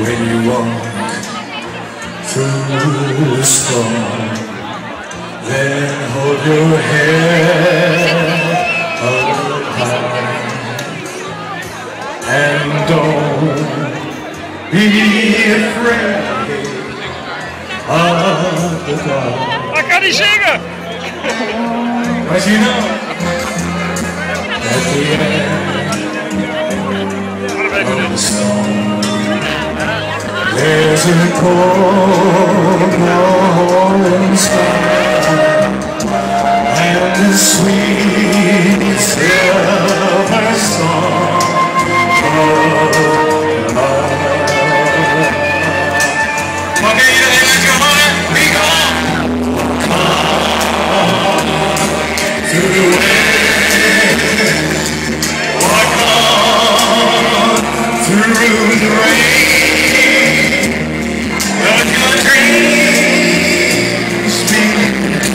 we walk through the storm, then hold your head up high and don't be afraid of the dark. But you know, at the end of the storm, there's a cold rolling sky And a sweet silver song. Of love Through the rain. Dreams speaking